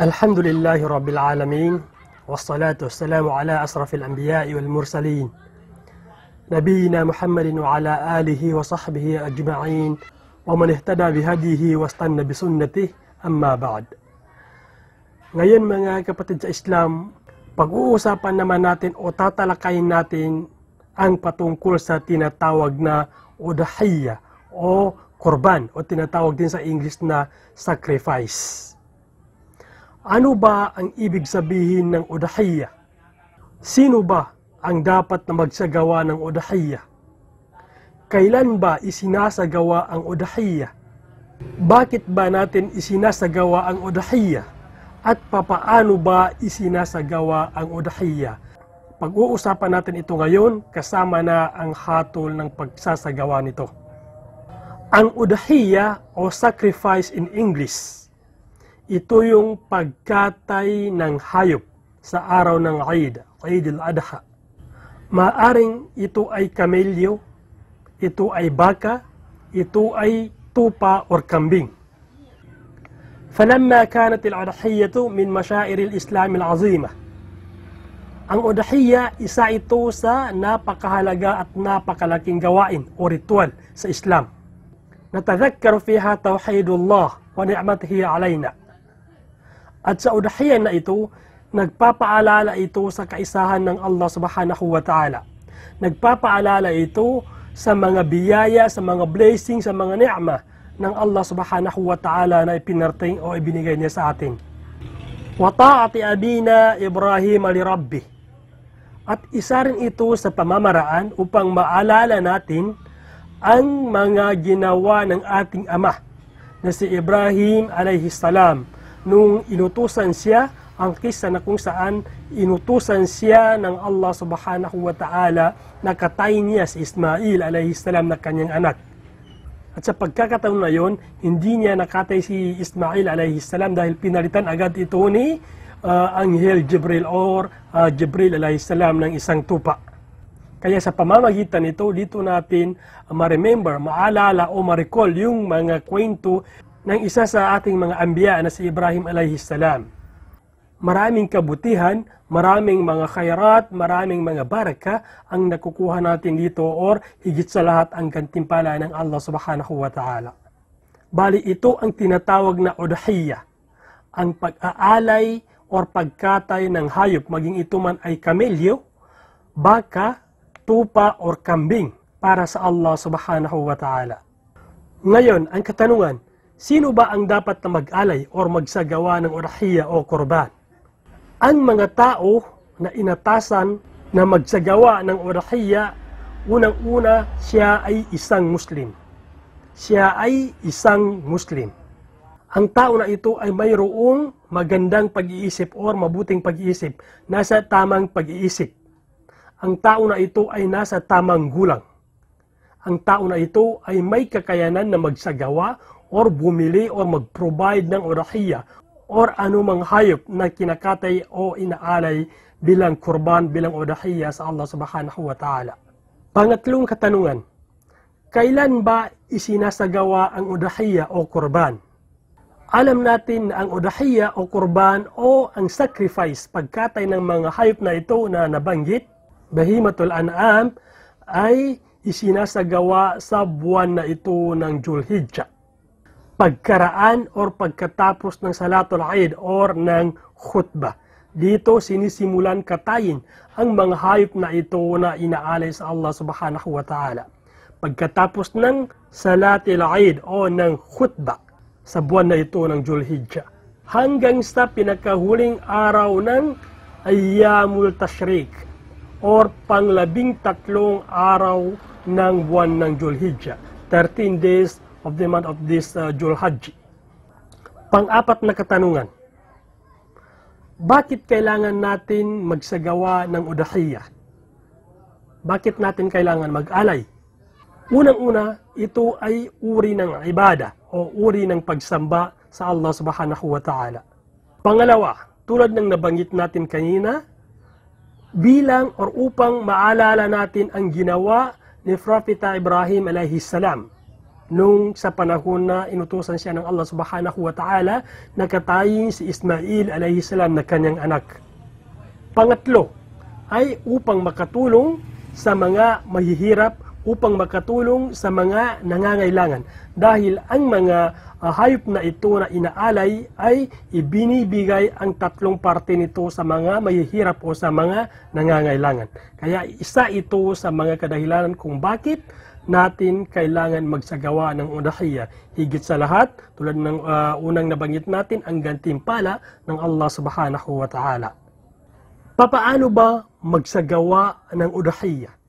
الحمد لله رب العالمين والصلاة والسلام على أشرف الأنبياء والمرسلين نبينا محمد وعلى آله وصحبه أجمعين ومن اهتدى بهديه واستنى بسنته أما بعد Ngayon mga kapatid sa Islam, pag-uusapan naman natin o tatalakayin natin ang patungkol sa tinatawag na udahiyya o korban o tinatawag din sa English na sacrifice. Ano ba ang ibig sabihin ng udahiyya? Sino ba ang dapat na magsagawa ng udahiyya? Kailan ba isinasagawa ang udahiyya? Bakit ba natin isinasagawa ang udahiyya? At papaano ba isinasagawa ang udahiyya? Pag-uusapan natin ito ngayon kasama na ang hatol ng pagsasagawa nito. Ang udahiyya o sacrifice in English, ito yung pagkatay ng hayop sa araw ng Eid, Eid al-Adha. Maaring ito ay kamelyo, ito ay baka, ito ay tupa or kambing. فلما كانت الأضحية من مشاعر الإسلام العظيمة ang udahiyya, isa ito sa napakahalaga at napakalaking gawain o ritual sa Islam. Natadhakkaru fiha tawhidullah wa ni'matihi alayna. At sa udahiyya na ito, nagpapaalala ito sa kaisahan ng Allah subhanahu wa ta'ala. Nagpapaalala ito sa mga biyaya, sa mga blessing, sa mga ni'mah ng Allah subhanahu wa ta'ala na ipinarting o ibinigay niya sa atin. Wa ta'ati abina Ibrahim li Rabbi. At isa rin ito sa pamamaraan upang maalala natin ang mga ginawa ng ating ama na si Ibrahim alayhi salam nung inutusan siya ang kisa na kung saan inutusan siya ng Allah subhanahu wa ta'ala na katayin niya si Ismail alayhi salam na kanyang anak. At sa pagkakataon na yon, hindi niya nakatay si Ismail alayhi salam dahil pinalitan agad ito ni uh, Anghel Jibril or uh, Jibril alayhi salam ng isang tupa. Kaya sa pamamagitan nito, dito natin uh, ma-remember, maalala o ma-recall yung mga kwento ng isa sa ating mga ambiya na si Ibrahim alayhi salam. Maraming kabutihan, maraming mga khairat, maraming mga baraka ang nakukuha natin dito or higit sa lahat ang gantimpala ng Allah subhanahu wa ta'ala. Bali ito ang tinatawag na udahiyya, ang pag-aalay or pagkatay ng hayop, maging ito man ay kamelyo, baka, tupa or kambing para sa Allah subhanahu wa ta'ala. Ngayon, ang katanungan, sino ba ang dapat na mag-alay or magsagawa ng udahiyya o korban? ang mga tao na inatasan na magsagawa ng udahiyya, unang-una siya ay isang Muslim. Siya ay isang Muslim. Ang tao na ito ay mayroong magandang pag-iisip or mabuting pag-iisip, nasa tamang pag-iisip. Ang tao na ito ay nasa tamang gulang. Ang tao na ito ay may kakayanan na magsagawa or bumili or mag-provide ng udahiyya or anumang hayop na kinakatay o inaalay bilang kurban, bilang udahiyya sa Allah subhanahu wa ta'ala. Pangatlong katanungan, kailan ba isinasagawa ang udahiyya o kurban? Alam natin na ang udahiyya o kurban o ang sacrifice, pagkatay ng mga hayop na ito na nabanggit, bahimatul an'am, ay isinasagawa sa buwan na ito ng Julhijjah pagkaraan or pagkatapos ng Salatul Eid or ng khutbah. Dito sinisimulan katayin ang mga hayop na ito na inaalay sa Allah subhanahu wa ta'ala. Pagkatapos ng Salatul Eid o ng khutbah sa buwan na ito ng Julhijjah. Hanggang sa pinakahuling araw ng Ayyamul Tashrik or panglabing tatlong araw ng buwan ng Julhijjah. 13 days of the month of this uh, Jul Hajj. Pang-apat na katanungan. Bakit kailangan natin magsagawa ng udahiyya? Bakit natin kailangan mag-alay? Unang-una, ito ay uri ng ibada o uri ng pagsamba sa Allah subhanahu wa ta'ala. Pangalawa, tulad ng nabanggit natin kanina, bilang or upang maalala natin ang ginawa ni Prophet Ibrahim alayhi salam nung sa panahon na inutusan siya ng Allah subhanahu wa ta'ala nakatayin si Ismail alayhi salam na kanyang anak. Pangatlo ay upang makatulong sa mga mahihirap upang makatulong sa mga nangangailangan dahil ang mga uh, hayop na ito na inaalay ay ibinibigay ang tatlong parte nito sa mga mahihirap o sa mga nangangailangan. Kaya isa ito sa mga kadahilanan kung bakit natin kailangan magsagawa ng udahiya. Higit sa lahat, tulad ng uh, unang nabanggit natin, ang gantimpala ng Allah subhanahu wa ta'ala. Papaano ba magsagawa ng udahiya?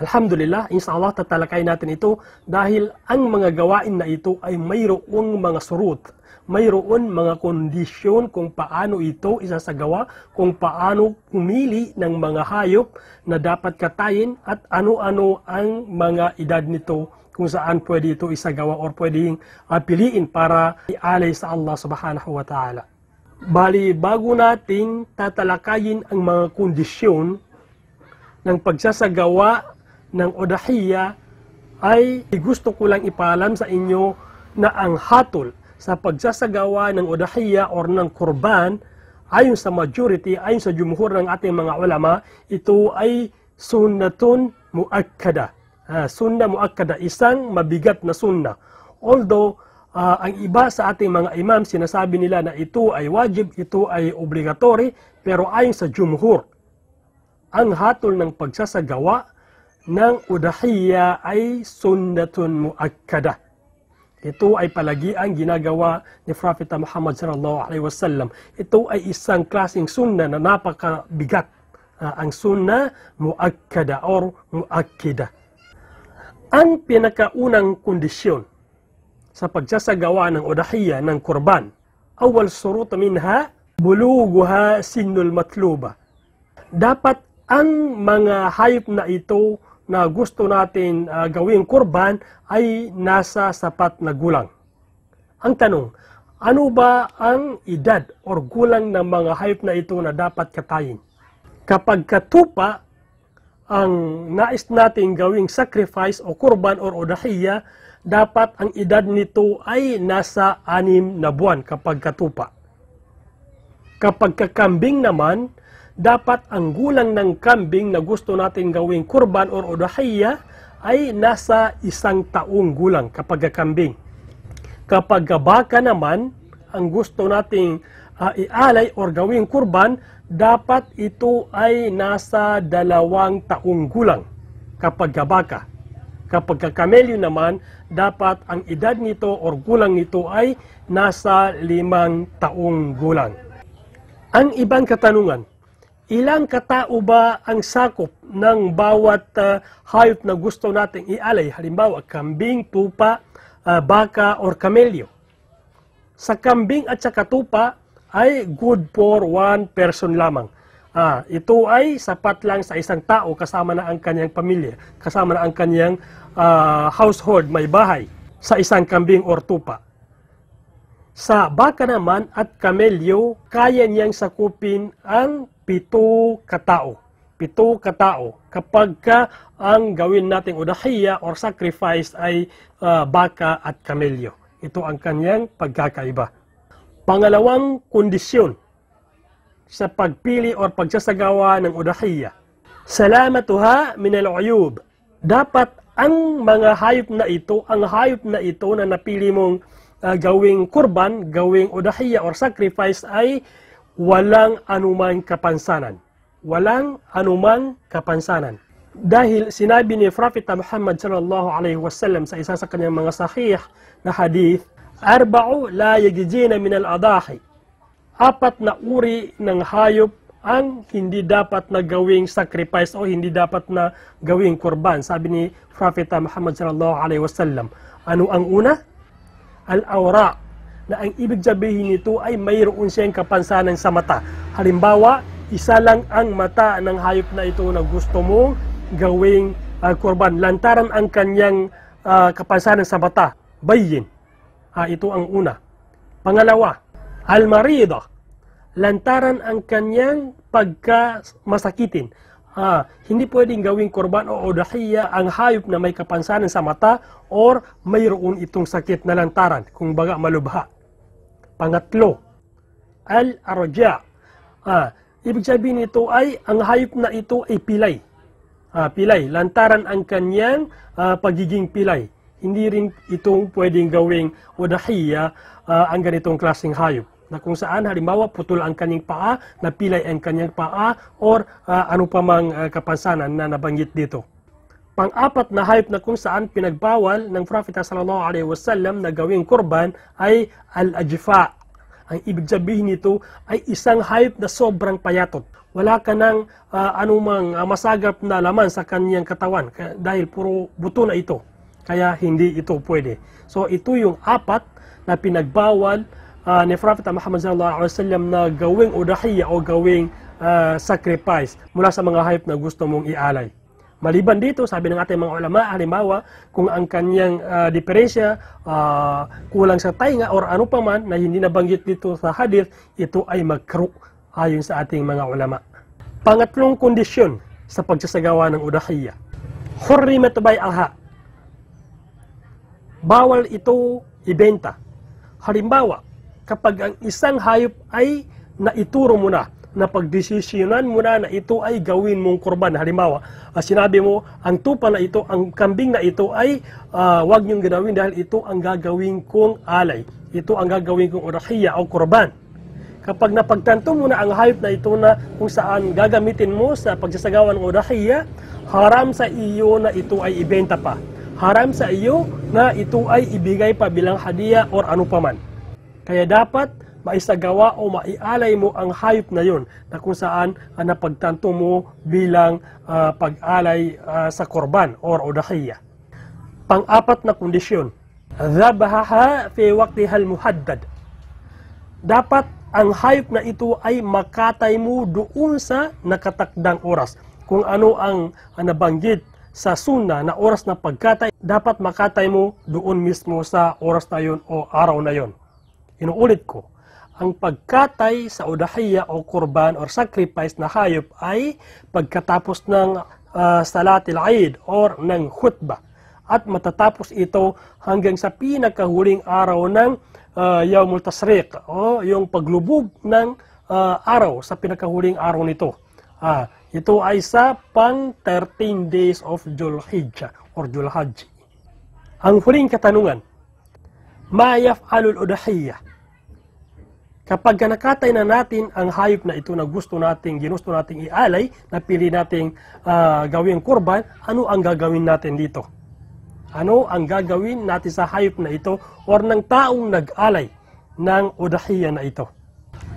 Alhamdulillah, inshallah tatalakay natin ito dahil ang mga gawain na ito ay mayroong mga surut, mayroon mga kondisyon kung paano ito isasagawa, kung paano pumili ng mga hayop na dapat katayin at ano-ano ang mga edad nito kung saan pwede ito isagawa or pwedeng uh, piliin para ialay sa Allah subhanahu wa ta'ala. Bali, bago natin tatalakayin ang mga kondisyon ng pagsasagawa ng odahiya ay gusto ko lang ipaalam sa inyo na ang hatol sa pagsasagawa ng odahiya or ng kurban ayon sa majority, ayon sa jumhur ng ating mga ulama, ito ay sunnatun muakkada. Uh, sunna muakkada, isang mabigat na sunna. Although, uh, ang iba sa ating mga imam, sinasabi nila na ito ay wajib, ito ay obligatory, pero ayon sa jumhur, ang hatol ng pagsasagawa ng udahiya ay sunnatun muakkada. Ito ay palagi ang ginagawa ni Prophet Muhammad sallallahu alaihi wasallam. Ito ay isang klaseng sunna na napakabigat. Uh, ang sunna muakkada or muakkida. Ang pinakaunang kondisyon sa pagsasagawa ng udahiya ng kurban, awal surut minha buluguha sinul matluba. Dapat ang mga hayop na ito na gusto natin uh, gawing kurban ay nasa sapat na gulang. Ang tanong, ano ba ang edad o gulang ng mga hayop na ito na dapat katayin? Kapag katupa ang nais natin gawing sacrifice o kurban o odahiya, dapat ang edad nito ay nasa anim na buwan kapag katupa. Kapag kakambing naman, dapat ang gulang ng kambing na gusto natin gawing kurban or udahiyya ay nasa isang taong gulang kapag kambing. Kapag baka naman, ang gusto nating uh, ialay or gawing kurban, dapat ito ay nasa dalawang taong gulang kapag baka. Kapag kamelyo naman, dapat ang edad nito or gulang nito ay nasa limang taong gulang. Ang ibang katanungan, ilang katao ba ang sakop ng bawat uh, hayop na gusto nating ialay? Halimbawa, kambing, tupa, uh, baka, or kamelyo. Sa kambing at sa tupa ay good for one person lamang. Ah, ito ay sapat lang sa isang tao kasama na ang kanyang pamilya, kasama na ang kanyang uh, household, may bahay, sa isang kambing or tupa. Sa baka naman at kamelyo, kaya niyang sakupin ang pito katao. Pito katao. Kapag ka ang gawin nating udahiya or sacrifice ay uh, baka at kamelyo. Ito ang kanyang pagkakaiba. Pangalawang kondisyon sa pagpili or pagsasagawa ng udahiya. Salamatuha min al-uyub. Dapat ang mga hayop na ito, ang hayop na ito na napili mong uh, gawing kurban, gawing udahiya or sacrifice ay walang anumang kapansanan. Walang anumang kapansanan. Dahil sinabi ni Prophet Muhammad sallallahu alaihi wasallam sa isa sa kanyang mga sahih na hadith, Arba'u la yajijina min al-adahi. Apat na uri ng hayop ang hindi dapat na gawing sacrifice o hindi dapat na gawing kurban. Sabi ni Prophet Muhammad sallallahu alaihi wasallam. Ano ang una? Al-awra, na ang ibig sabihin nito ay mayroon siyang kapansanan sa mata. Halimbawa, isa lang ang mata ng hayop na ito na gusto mong gawing uh, kurban. Lantaran ang kanyang uh, kapansanan sa mata. Bayin. Uh, ito ang una. Pangalawa, almarida. Lantaran ang kanyang pagkamasakitin. Ah, hindi pwedeng gawing korban o odahiya ang hayop na may kapansanan sa mata or mayroon itong sakit na lantaran, kung baga malubha. Pangatlo, al-arja. Ah, ibig sabihin nito ay ang hayop na ito ay pilay. Ah, pilay, lantaran ang kanyang ah, pagiging pilay. Hindi rin itong pwedeng gawing odahiya ah, ang ganitong klaseng hayop na kung saan halimbawa putol ang kanyang paa, napilay ang kanyang paa, or uh, ano pa mang uh, kapansanan na nabanggit dito. Pang-apat na hayop na kung saan pinagbawal ng Prophet sallallahu alaihi wasallam na gawing kurban ay al-ajfa. Ang ibig sabihin nito ay isang hayop na sobrang payatot. Wala ka ng uh, anumang uh, masagap na laman sa kanyang katawan dahil puro buto na ito. Kaya hindi ito pwede. So ito yung apat na pinagbawal uh, ni Prophet Muhammad sallallahu alaihi wasallam na gawing udahiyya o gawing uh, sacrifice mula sa mga hayop na gusto mong ialay. Maliban dito, sabi ng ating mga ulama, halimbawa, kung ang kanyang uh, diferensya uh, kulang sa tainga or ano pa man na hindi nabanggit dito sa hadith, ito ay magkru ayon sa ating mga ulama. Pangatlong kondisyon sa pagsasagawa ng udahiyya. Hurrimat bay'aha. Bawal ito ibenta. Halimbawa, kapag ang isang hayop ay naituro mo na, na pagdesisyonan mo na na ito ay gawin mong kurban. Halimbawa, uh, sinabi mo, ang tupa na ito, ang kambing na ito ay uh, wag niyong gawin dahil ito ang gagawin kong alay. Ito ang gagawin kong urahiya o kurban. Kapag napagtanto mo na ang hayop na ito na kung saan gagamitin mo sa pagsasagawa ng urahiya, haram sa iyo na ito ay ibenta pa. Haram sa iyo na ito ay ibigay pa bilang hadiah or ano paman. Kaya dapat maisagawa o maialay mo ang hayop na yon na kung saan uh, napagtanto mo bilang uh, pag-alay uh, sa korban or udahiyya. Pang-apat na kondisyon, dhabahaha fi waqtiha muhaddad Dapat ang hayop na ito ay makatay mo doon sa nakatakdang oras. Kung ano ang, ang nabanggit sa sunna na oras na pagkatay, dapat makatay mo doon mismo sa oras na yon o araw na yon. Inuulit ko, ang pagkatay sa udahiya o kurban or sacrifice na hayop ay pagkatapos ng uh, salatil Eid or ng khutbah. At matatapos ito hanggang sa pinakahuling araw ng uh, Yawmul Tasriq o yung paglubog ng uh, araw sa pinakahuling araw nito. Ah, ito ay sa pang 13 days of Julhijjah or Julhajj. Ang huling katanungan, ma yaf'alul udahiyah Kapag nakatay na natin ang hayop na ito na gusto nating, ginusto nating ialay, napili nating uh, gawing kurban, ano ang gagawin natin dito? Ano ang gagawin natin sa hayop na ito or ng taong nag-alay ng udahiya na ito?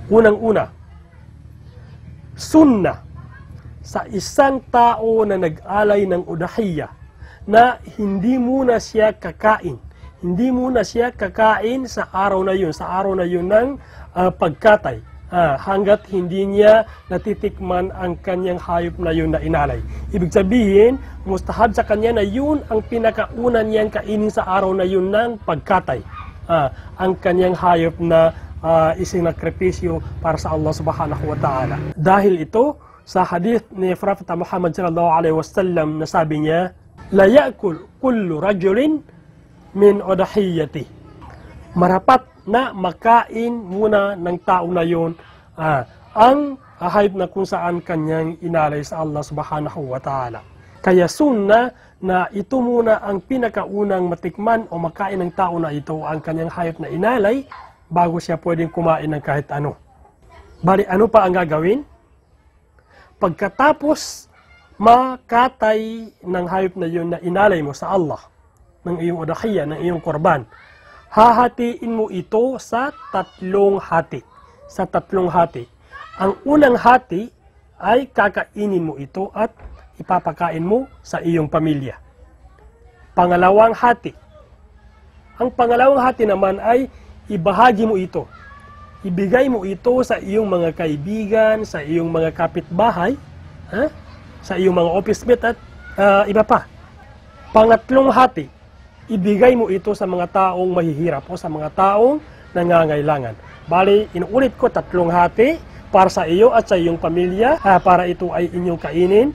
Unang-una, sunna sa isang tao na nag-alay ng udahiya na hindi muna siya kakain. Hindi muna siya kakain sa araw na yun, sa araw na yun ng uh, pagkatay uh, hanggat hindi niya natitikman ang kanyang hayop na yun na inalay. Ibig sabihin, mustahab sa kanya na yun ang pinakauna niyang kainin sa araw na yun ng pagkatay. Uh, ang kanyang hayop na uh, isinakripisyo para sa Allah subhanahu wa ta'ala. Dahil ito, sa hadith ni Prophet Muhammad sallallahu alaihi wasallam na sabi niya, la ya'kul kullu rajulin min udahiyati. Marapat na makain muna ng tao na yon ah, ang hayop na kung saan kanyang inalay sa Allah subhanahu wa ta'ala. Kaya sunna na ito muna ang pinakaunang matikman o makain ng tao na ito ang kanyang hayop na inalay bago siya pwedeng kumain ng kahit ano. Bali, ano pa ang gagawin? Pagkatapos makatay ng hayop na yun na inalay mo sa Allah, ng iyong udakhiya, ng iyong korban, hahatiin mo ito sa tatlong hati. Sa tatlong hati. Ang unang hati ay kakainin mo ito at ipapakain mo sa iyong pamilya. Pangalawang hati. Ang pangalawang hati naman ay ibahagi mo ito. Ibigay mo ito sa iyong mga kaibigan, sa iyong mga kapitbahay, ha? sa iyong mga office mate at uh, iba pa. Pangatlong hati, ibigay mo ito sa mga taong mahihirap o sa mga taong nangangailangan. Bali, inuulit ko tatlong hati para sa iyo at sa iyong pamilya uh, para ito ay inyong kainin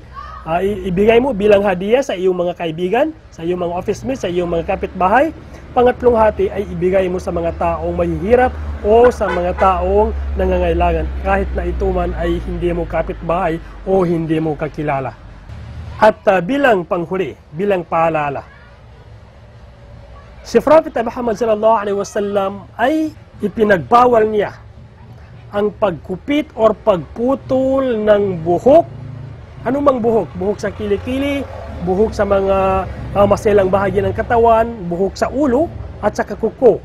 i- ibigay mo bilang hadiah sa iyong mga kaibigan, sa iyong mga office mates, sa iyong mga kapitbahay. Pangatlong hati ay ibigay mo sa mga taong mahihirap o sa mga taong nangangailangan kahit na ito man ay hindi mo kapitbahay o hindi mo kakilala. At ah, bilang panghuli, bilang paalala, si Prophet Muhammad sallallahu alaihi wasallam ay ipinagbawal niya ang pagkupit or pagputol ng buhok. Ano mang buhok? Buhok sa kilikili, buhok sa mga uh, maselang bahagi ng katawan, buhok sa ulo, at sa kuko.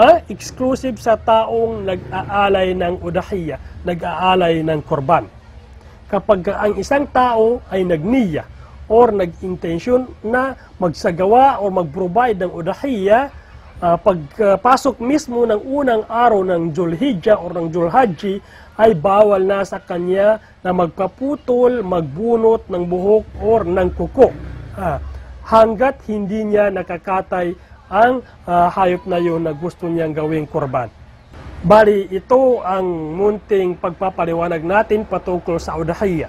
Ha? Exclusive sa taong nag-aalay ng udahiya, nag-aalay ng korban. Kapag ang isang tao ay nagniya or nag-intensyon na magsagawa o mag-provide ng udahiya, uh, pagpasok mismo ng unang araw ng Julhijjah o ng Julhajji ay bawal na sa kanya na magpaputol, magbunot ng buhok or ng kuko. Ah, hanggat hindi niya nakakatay ang ah, hayop na yun na gusto niyang gawing korban. Bali, ito ang munting pagpapaliwanag natin patungkol sa udahiyya.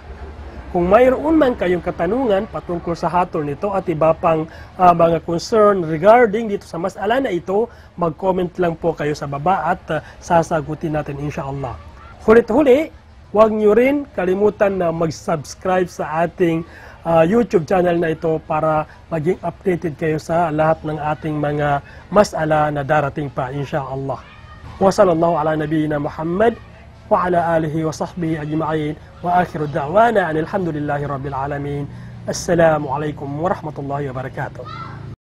Kung mayroon man kayong katanungan patungkol sa hatol nito at iba pang uh, mga concern regarding dito sa masala na ito, mag-comment lang po kayo sa baba at uh, sasagutin natin inshallah. Hulit-huli, huwag nyo rin kalimutan na mag-subscribe sa ating uh, YouTube channel na ito para maging updated kayo sa lahat ng ating mga masala na darating pa inshallah. Wa sallallahu ala nabiyina Muhammad وعلى آله وصحبه أجمعين وآخر دعوانا أن الحمد لله رب العالمين. السلام عليكم ورحمة الله وبركاته.